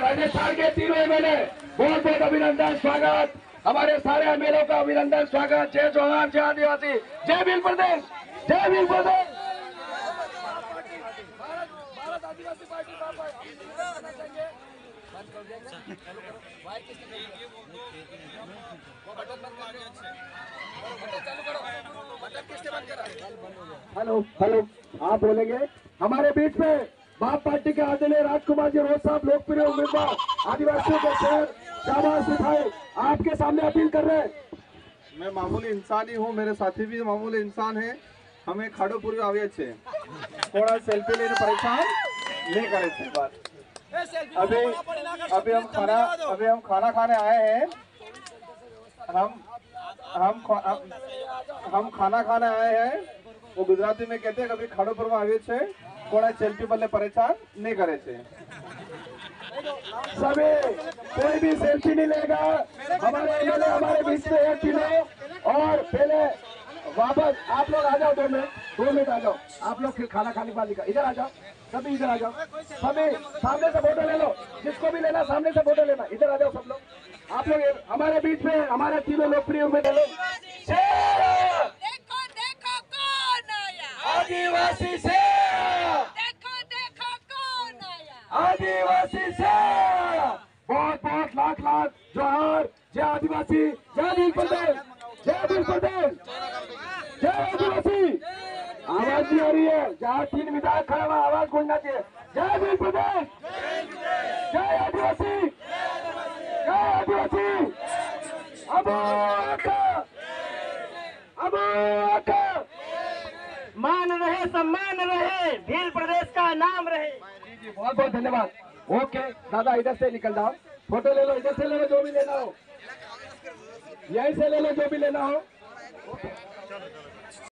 राजस्थान के तीनों एमएलए बहुत बहुत अभिनंदन स्वागत। हमारे सारे एमएलए का अभिनंदन स्वागत जय चौहान जय आदिवासी जय भील प्रदेश जय Bhil Pradesh Adivasi party hello hello. आप बोलेंगे। हमारे बीच में बाप पार्टी के आदरणीय राजकुमार जी रोज साहब लोकप्रिय उम्मीदवार आदिवासियों के शहर शाबाश उठाए। आपके सामने अपील कर रहे हैं। मैं मामूली इंसान ही हूँ मेरे साथी भी मामूली इंसान है। हमें खाड़ोपुर आवे थोड़ा सेल्फी लेने परेशान नहीं करे थे बस अभी अभी हम खाना अभी हम खाना खाने आए हैं। हम हम हम- खाना खाने आए हैं। वो गुजराती में कहते हैं, कभी खाड़ोपुर में आवे છે सेल्फी बदले परेशान? नहीं करे છે सभी कोई भी सेल्फी नहीं लेगा। हमारे एमएलए, हमारे बीच में एक किलो और पहले वापस आप लोग आ जाओ दो मिनट दो मिनट आ जाओ। आप लोग फिर खाना खाने के बाद निकल- इधर आ जाओ, सभी इधर आ जाओ। सभी सामने से फ़ोटो ले लो। जिसको भी लेना, सामने से फ़ोटो लेना। इधर आ जाओ सब लोग। आप लोग हमारे बीच में हमारे तीनों लोकप्रिय उम्मीदवार देखो देखो कौन आया। आदिवासी शेर! देखो देखो कौन आया। आदिवासी से बहुत बहुत लाख लाख जोहार। जय आदिवासी जय भील प्रदेश जय भील प्रदेश जय आदिवासी। आवाज़ नहीं आ रही है। जहाँ तीन विधायक खड़ा हुआ आवाज़ गूंजना चाहिए। जय भील प्रदेश जय आदिवासी जय आदिवासी अमोका अमोका मान रहे, सम्मान रहे, भील प्रदेश का नाम रहे। जी, बहुत बहुत धन्यवाद। ओके, दादा इधर से निकल जाओ। फ़ोटो ले लो, इधर से ले लो, जो भी लेना हो। यहीं से ले लो, जो भी लेना हो।